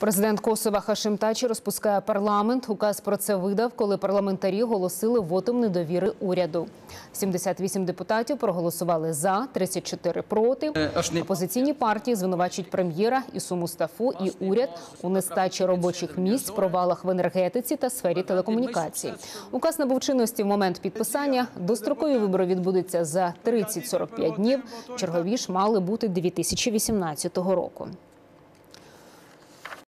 Президент Косова Хашим Тачі розпускає парламент. Указ про це видав, коли парламентарі оголосили вотом недовіри уряду. 78 депутатів проголосували за, 34 проти. Опозиційні партії звинувачують прем'єра Ісу Мустафу і уряд у нестачі робочих місць, провалах в енергетиці та сфері телекомунікацій. Указ набув чинності в момент підписання. Дострокові вибори відбудуться за 30-45 днів. Чергові ж мали бути 2018 року.